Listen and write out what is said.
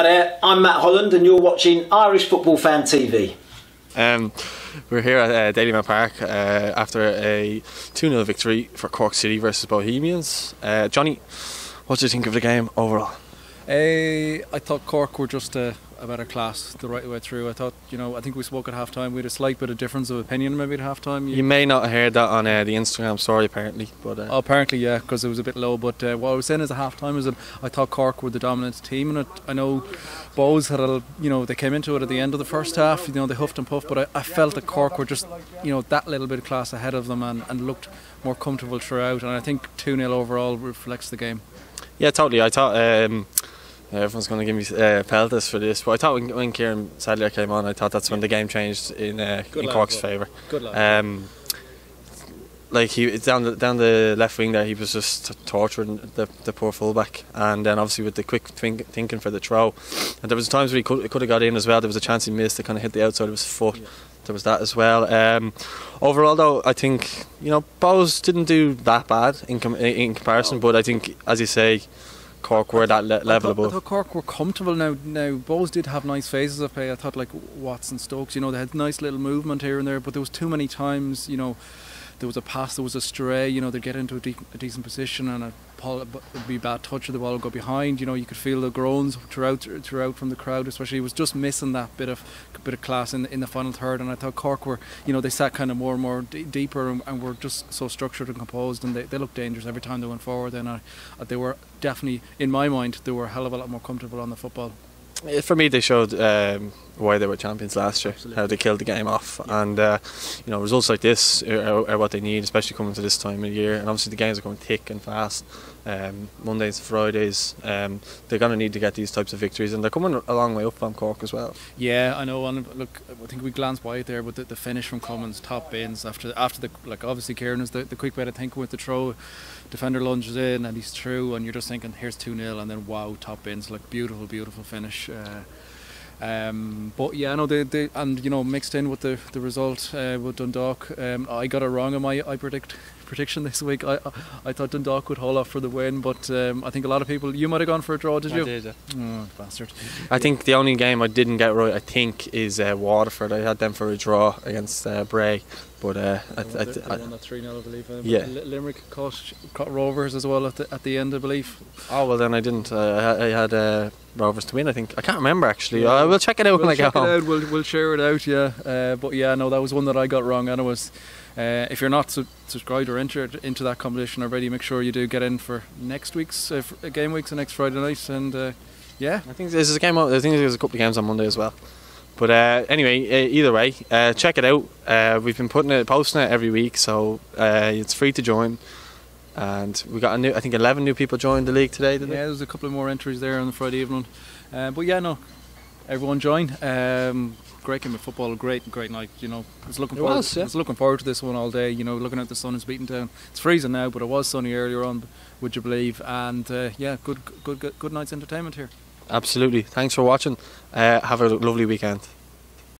Hi there, I'm Matt Holland, and you're watching Irish Football Fan TV. Um, we're here at uh, Dalymount Park uh, after a 2 0 victory for Cork City versus Bohemians. Uh, Johnny, what do you think of the game overall? Uh, I thought Cork were just a, a, better class the right way through. I thought, you know, I think we spoke at half time. We had a slight bit of difference of opinion maybe at half time. You, you may not have heard that on uh, the Instagram story, apparently. but uh, oh, Apparently, yeah, because it was a bit low. But uh, what I was saying is at half time is that I thought Cork were the dominant team. And I know Bohs had a, you know, they came into it at the end of the first half. You know, they huffed and puffed. But I, I felt that Cork were just, you know, that little bit of class ahead of them and, and looked more comfortable throughout. And I think 2 0 overall reflects the game. Yeah, totally. I thought. Um, everyone's going to give me uh, pelters for this, but I thought when, when Kieran Sadlier came on, I thought that's when the game changed in uh, in Cork's favour. Good lad. Um, like he down the down the left wing there, he was just torturing the, the poor fullback, and then obviously with the quick think, thinking for the throw, and there was times where he could could have got in as well. There was a chance he missed to kind of hit the outside of his foot. Yeah. There was that as well. Um, overall, though, I think you know Bohs didn't do that bad in com- in comparison, but I think as you say Cork were that le- level I thought, above. I thought Cork were comfortable now. Now Bohs did have nice phases of play. I thought like Watson Stokes, you know, they had nice little movement here and there, but there was too many times, you know, there was a pass, there was a stray. You know, they get into a, de- a decent position and a would be bad touch of the ball would go behind. You know, you could feel the groans throughout throughout from the crowd. Especially, he was just missing that bit of bit of class in the, in the final third. And I thought Cork were, you know, they sat kind of more and more d- deeper and, and, were just so structured and composed, and they, they looked dangerous every time they went forward. And I, they were definitely, in my mind, they were a hell of a lot more comfortable on the football. For me, they showed um, why they were champions last year, Absolutely. how they killed the game off, yeah. and uh, you know results like this are, are, what they need, especially coming to this time of year. And obviously, the games are going thick and fast. Um, Mondays, Fridays, um, they're going to need to get these types of victories, and they're coming a long way up from Cork as well. Yeah, I know. And look, I think we glanced by it there, but the, the finish from Cummins, top bins after after the like obviously Kieran is the, the quick way to think with the throw defender lunges in and he's through, and you're just thinking, here's 2 0, and then wow, top ins. Like, beautiful, beautiful finish. Uh, um, but yeah, no, they, they and you know mixed in with the the result uh, with Dundalk, um, I got it wrong in my I predict prediction this week. I I thought Dundalk would hold off for the win, but um, I think a lot of people. You might have gone for a draw, did I you? Did, yeah. Oh, bastard! I think the only game I didn't get right, I think, is uh, Waterford. I had them for a draw against uh, Bray, but uh, I, I, I, I won that three 0 I believe. Uh, yeah. Limerick caught, caught Rovers as well at the at the end, I believe. Oh well, then I didn't. Uh, I had uh, Rovers to win. I think I can't remember actually. Yeah. I will check it out we'll when I get home. It out. We'll we'll share it out. Yeah. Uh, but yeah, no, that was one that I got wrong, and it was. Uh, if you're not su- subscribed or entered into that competition already, make sure you do get in for next week's uh, game weeks and next Friday night. And uh, yeah, I think this is a game. I think there's a couple of games on Monday as well. But uh, anyway, uh, either way, uh, check it out. Uh, we've been putting it, posting it every week, so uh, it's free to join. And we got a new, I think, 11 new people joined the league today. yeah, there's a couple of more entries there on the Friday evening. Uh, but yeah, no, everyone join. Um, great game of football, great, great night. You know, I was looking it forward. Was, yeah. I was looking forward to this one all day. You know, looking at the sun is beating down. It's freezing now, but it was sunny earlier on. Would you believe? And uh, yeah, good, good, good, good night's entertainment here. Absolutely. Thanks for watching. Uh, have a lovely weekend.